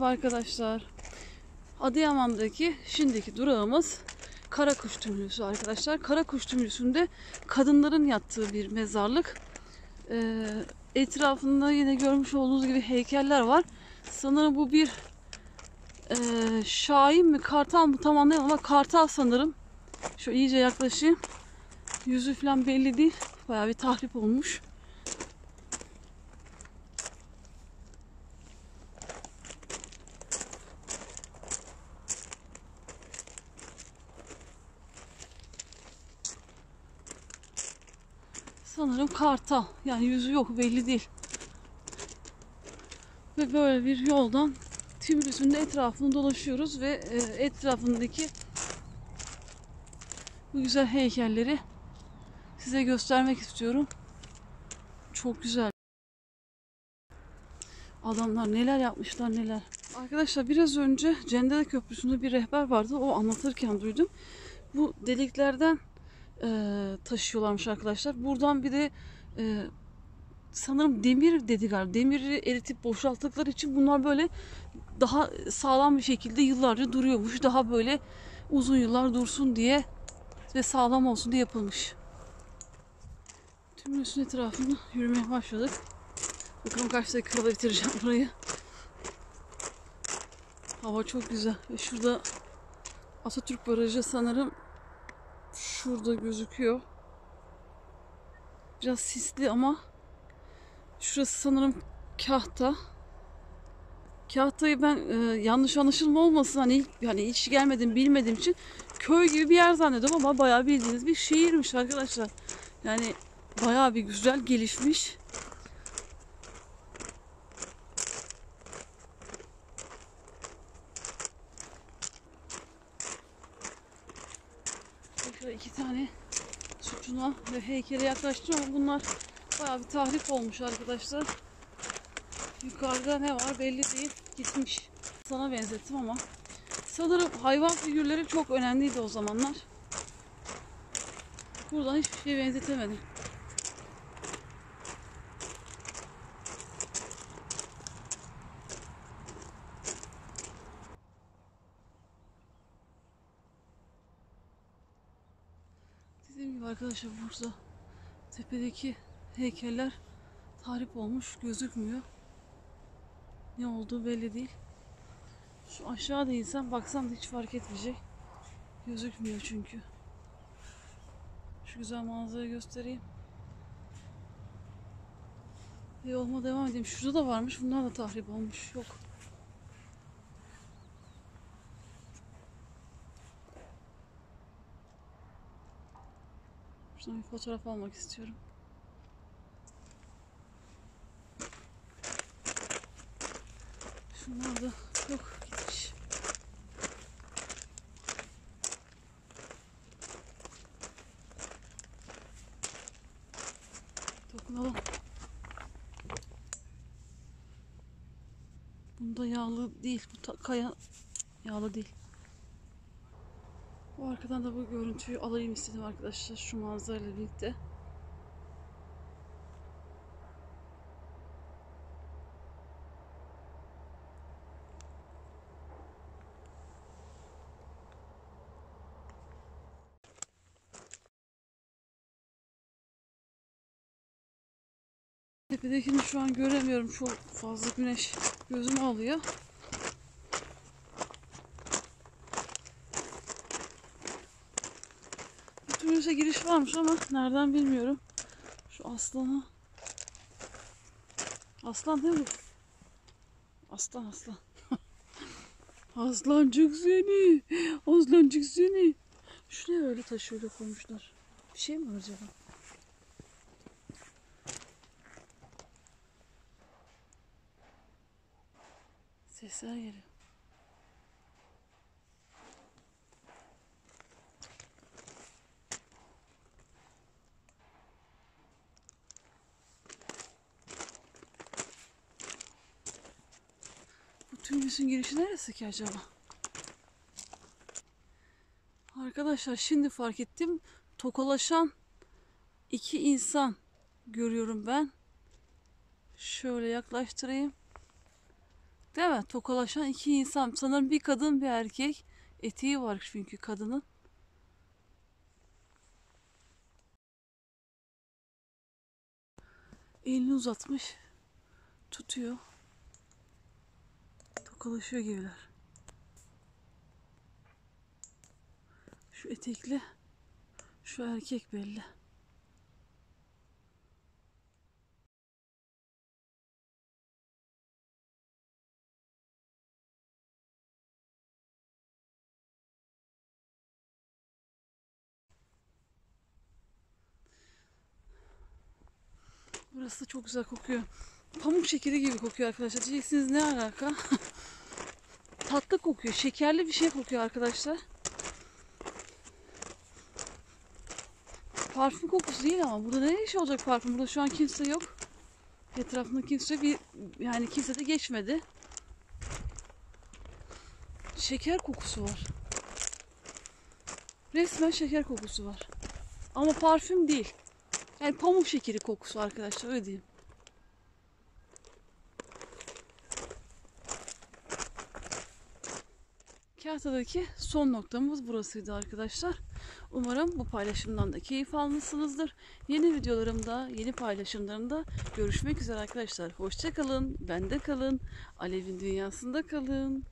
Merhaba arkadaşlar. Adıyaman'daki şimdiki durağımız Karakuş Tümlüsü arkadaşlar. Karakuş Tümlüsü'nde kadınların yattığı bir mezarlık. Ee, etrafında yine görmüş olduğunuz gibi heykeller var. Sanırım bu bir e, şahin mi kartal mı tam anlayamadım ama kartal sanırım. Şu iyice yaklaşayım. Yüzü falan belli değil. Bayağı bir tahrip olmuş. Sanırım kartal. Yani yüzü yok belli değil. Ve böyle bir yoldan Tümrüs'ün etrafını dolaşıyoruz ve e, etrafındaki bu güzel heykelleri size göstermek istiyorum. Çok güzel. Adamlar neler yapmışlar neler. Arkadaşlar biraz önce Cendere Köprüsü'nde bir rehber vardı. O anlatırken duydum. Bu deliklerden e, taşıyorlarmış arkadaşlar. Buradan bir de e, sanırım demir dedi. Demiri eritip boşalttıkları için bunlar böyle daha sağlam bir şekilde yıllarca duruyormuş. Daha böyle uzun yıllar dursun diye ve sağlam olsun diye yapılmış. Tüm üstün etrafını yürümeye başladık. Bakalım kaç dakikada bitireceğim burayı. Hava çok güzel. Şurada Atatürk Barajı sanırım şurada gözüküyor. Biraz sisli ama şurası sanırım Kahta. Kahta'yı ben e, yanlış anlaşılma olmasın hani ilk, hani hiç gelmedim bilmediğim için köy gibi bir yer zannediyorum ama bayağı bildiğiniz bir şehirmiş arkadaşlar. Yani bayağı bir güzel gelişmiş. Şöyle iki tane sütuna ve heykele yaklaştım ama bunlar bayağı bir tahrip olmuş arkadaşlar. Yukarıda ne var belli değil. Gitmiş. Sana benzettim ama. Sanırım hayvan figürleri çok önemliydi o zamanlar. Buradan hiçbir şeye benzetemedim. Dediğim gibi arkadaşlar burada tepedeki heykeller tahrip olmuş gözükmüyor. Ne olduğu belli değil. Şu aşağıda insan baksam da hiç fark etmeyecek. Gözükmüyor çünkü. Şu güzel manzarayı göstereyim. Yoluma devam edeyim. Şurada da varmış. Bunlar da tahrip olmuş. Yok. Şuradan bir fotoğraf almak istiyorum. Şunlar da yok gitmiş. Dokunalım. Bunda yağlı değil. Bu kaya yağlı değil. Bu arkadan da bu görüntüyü alayım istedim arkadaşlar şu manzarayla birlikte. Tepedekini şu an göremiyorum. Çok fazla güneş gözümü alıyor. Tümüse giriş varmış ama nereden bilmiyorum. Şu aslanı. Aslan değil mi? Aslan aslan. Aslancık seni. Aslancık seni. Şuraya öyle taşıyla koymuşlar. Bir şey mi var acaba? Sesler geliyor. Tümüsün girişi neresi ki acaba? Arkadaşlar şimdi fark ettim. Tokalaşan iki insan görüyorum ben. Şöyle yaklaştırayım. Değil mi? Tokalaşan iki insan. Sanırım bir kadın bir erkek. Eteği var çünkü kadının. Elini uzatmış. Tutuyor. Tokalaşıyor gibiler. Şu etekli. Şu erkek belli. Burası da çok güzel kokuyor. Pamuk şekeri gibi kokuyor arkadaşlar. Diyeceksiniz ne alaka? Tatlı kokuyor. Şekerli bir şey kokuyor arkadaşlar. Parfüm kokusu değil ama burada ne iş olacak parfüm? Burada şu an kimse yok. Etrafında kimse bir yani kimse de geçmedi. Şeker kokusu var. Resmen şeker kokusu var. Ama parfüm değil. Yani pamuk şekeri kokusu arkadaşlar öyle diyeyim. Kahta'daki son noktamız burasıydı arkadaşlar. Umarım bu paylaşımdan da keyif almışsınızdır. Yeni videolarımda, yeni paylaşımlarımda görüşmek üzere arkadaşlar. Hoşçakalın, bende kalın, Alev'in dünyasında kalın.